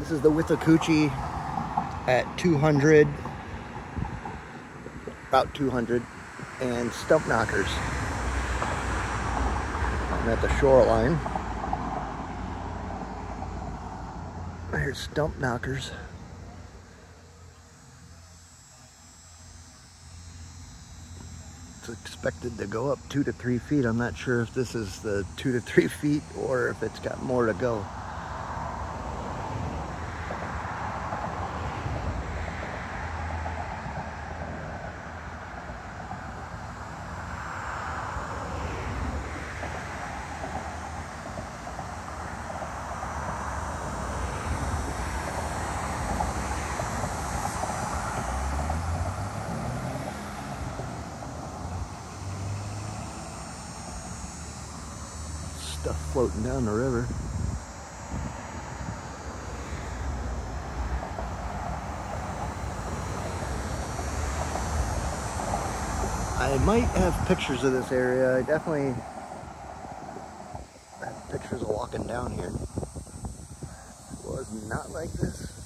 This is the Withlacoochee at 200, about 200, and Stump Knockers. I'm at the shoreline. Here's Stump Knockers. It's expected to go up two to three feet. I'm not sure if this is the two to three feet or if it's got more to go. Stuff floating down the river. I might have pictures of this area. I definitely have pictures of walking down here. It was not like this.